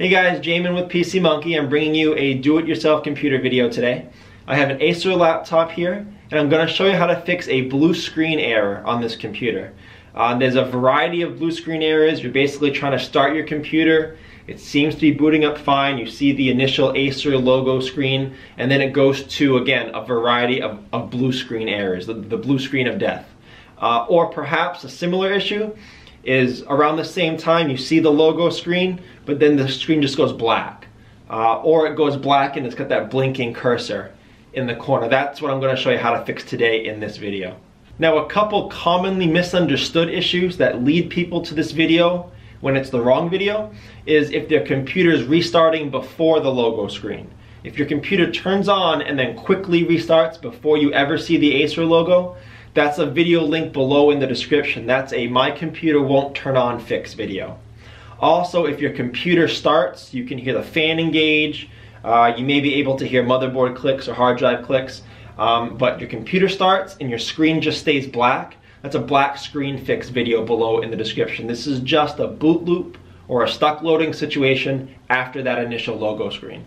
Hey guys, Jamin with PC Monkey. I'm bringing you a do-it-yourself computer video today. I have an Acer laptop here, and I'm going to show you how to fix a blue screen error on this computer. Uh, there's a variety of blue screen errors. You're basically trying to start your computer. It seems to be booting up fine. You see the initial Acer logo screen, and then it goes to, again, a variety of, of blue screen errors, the, the blue screen of death. Uh, or perhaps a similar issue is around the same time you see the logo screen, but then the screen just goes black. Uh, or it goes black and it's got that blinking cursor in the corner. That's what I'm gonna show you how to fix today in this video. Now a couple commonly misunderstood issues that lead people to this video when it's the wrong video is if their computer is restarting before the logo screen. If your computer turns on and then quickly restarts before you ever see the Acer logo, that's a video link below in the description. That's a my computer won't turn on fix video. Also, if your computer starts, you can hear the fan engage. Uh, you may be able to hear motherboard clicks or hard drive clicks. Um, but your computer starts and your screen just stays black. That's a black screen fix video below in the description. This is just a boot loop or a stuck loading situation after that initial logo screen.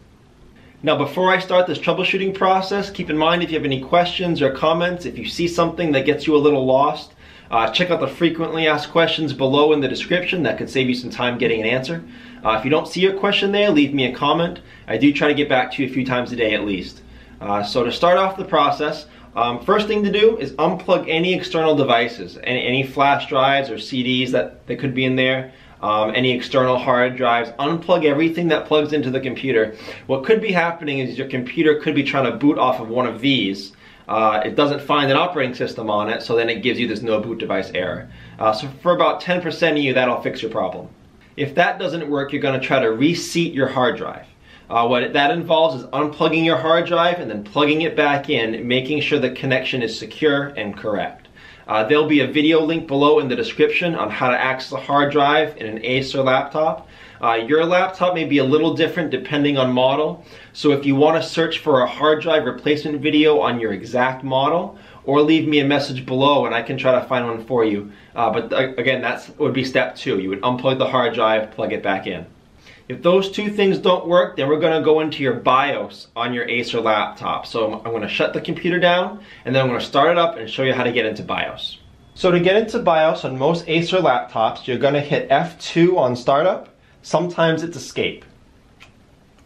Now before I start this troubleshooting process, keep in mind if you have any questions or comments, if you see something that gets you a little lost, uh, check out the frequently asked questions below in the description. That could save you some time getting an answer. Uh, if you don't see your question there, leave me a comment. I do try to get back to you a few times a day at least. Uh, so to start off the process, um, first thing to do is unplug any external devices, any, any flash drives or CDs that, that could be in there um, any external hard drives, unplug everything that plugs into the computer. What could be happening is your computer could be trying to boot off of one of these. Uh, it doesn't find an operating system on it, so then it gives you this no boot device error. Uh, so for about 10% of you, that'll fix your problem. If that doesn't work, you're gonna try to reseat your hard drive. Uh, what that involves is unplugging your hard drive and then plugging it back in, making sure the connection is secure and correct. Uh, there'll be a video link below in the description on how to access a hard drive in an Acer laptop. Uh, your laptop may be a little different depending on model. So if you want to search for a hard drive replacement video on your exact model, or leave me a message below and I can try to find one for you. Uh, but uh, again, that would be step two. You would unplug the hard drive, plug it back in. If those two things don't work, then we're gonna go into your BIOS on your Acer laptop. So I'm gonna shut the computer down, and then I'm gonna start it up and show you how to get into BIOS. So to get into BIOS on most Acer laptops, you're gonna hit F2 on startup. Sometimes it's escape.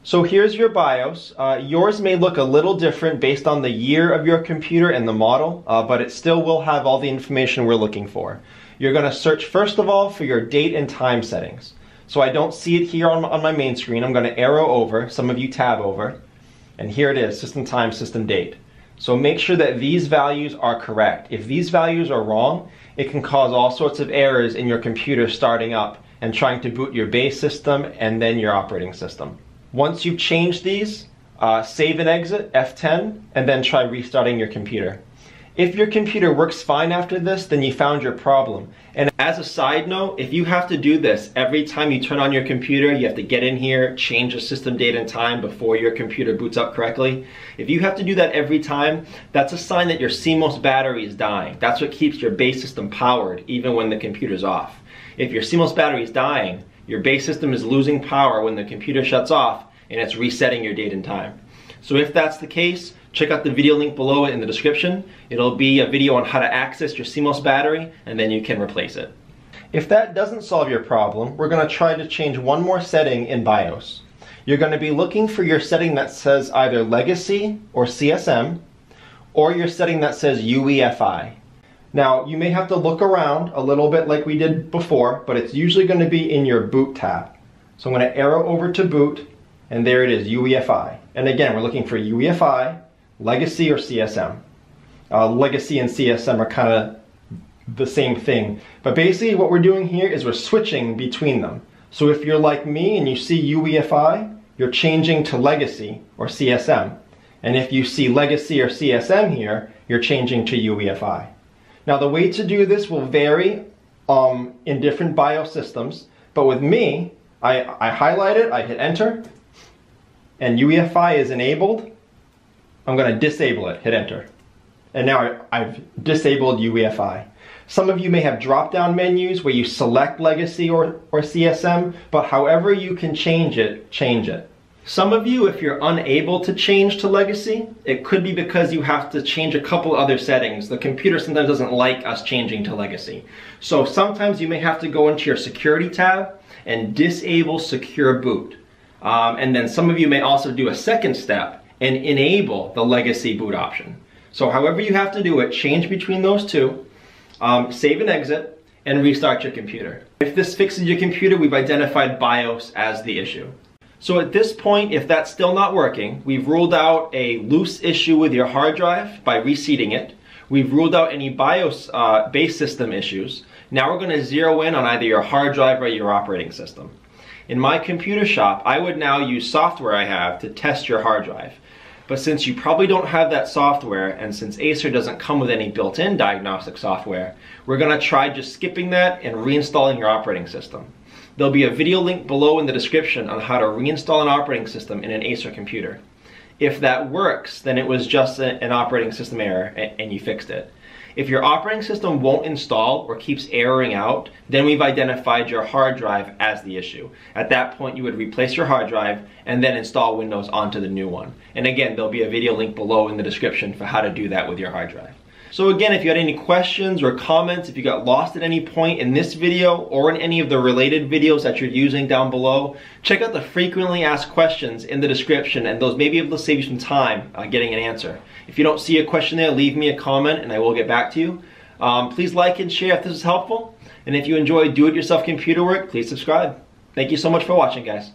So here's your BIOS. Uh, yours may look a little different based on the year of your computer and the model, uh, but it still will have all the information we're looking for. You're gonna search first of all for your date and time settings. So I don't see it here on, on my main screen. I'm going to arrow over, some of you tab over, and here it is, system time, system date. So make sure that these values are correct. If these values are wrong, it can cause all sorts of errors in your computer starting up and trying to boot your base system and then your operating system. Once you've changed these, uh, save and exit, F10, and then try restarting your computer. If your computer works fine after this, then you found your problem. And as a side note, if you have to do this every time you turn on your computer, you have to get in here, change the system date and time before your computer boots up correctly. If you have to do that every time, that's a sign that your CMOS battery is dying. That's what keeps your base system powered even when the computer's off. If your CMOS battery is dying, your base system is losing power when the computer shuts off and it's resetting your date and time. So if that's the case, check out the video link below in the description. It'll be a video on how to access your CMOS battery and then you can replace it. If that doesn't solve your problem, we're going to try to change one more setting in BIOS. You're going to be looking for your setting that says either Legacy or CSM, or your setting that says UEFI. Now, you may have to look around a little bit like we did before, but it's usually going to be in your boot tab. So I'm going to arrow over to boot, and there it is, UEFI. And again, we're looking for UEFI, Legacy, or CSM. Uh, legacy and CSM are kind of the same thing. But basically what we're doing here is we're switching between them. So if you're like me and you see UEFI, you're changing to Legacy or CSM. And if you see Legacy or CSM here, you're changing to UEFI. Now the way to do this will vary um, in different BIOS systems, but with me, I, I highlight it, I hit enter, and UEFI is enabled, I'm going to disable it, hit enter. And now I've disabled UEFI. Some of you may have drop-down menus where you select legacy or, or CSM, but however you can change it, change it. Some of you, if you're unable to change to legacy, it could be because you have to change a couple other settings. The computer sometimes doesn't like us changing to legacy. So sometimes you may have to go into your security tab and disable secure boot. Um, and then some of you may also do a second step and enable the legacy boot option. So however you have to do it, change between those two, um, save and exit, and restart your computer. If this fixes your computer, we've identified BIOS as the issue. So at this point, if that's still not working, we've ruled out a loose issue with your hard drive by reseating it. We've ruled out any BIOS uh, base system issues. Now we're going to zero in on either your hard drive or your operating system. In my computer shop, I would now use software I have to test your hard drive. But since you probably don't have that software, and since Acer doesn't come with any built-in diagnostic software, we're gonna try just skipping that and reinstalling your operating system. There'll be a video link below in the description on how to reinstall an operating system in an Acer computer. If that works, then it was just an operating system error and, and you fixed it. If your operating system won't install or keeps erroring out, then we've identified your hard drive as the issue. At that point, you would replace your hard drive and then install Windows onto the new one. And again, there'll be a video link below in the description for how to do that with your hard drive. So again, if you had any questions or comments, if you got lost at any point in this video or in any of the related videos that you're using down below, check out the frequently asked questions in the description and those may be able to save you some time uh, getting an answer. If you don't see a question there, leave me a comment and I will get back to you. Um, please like and share if this is helpful. And if you enjoy do-it-yourself computer work, please subscribe. Thank you so much for watching, guys.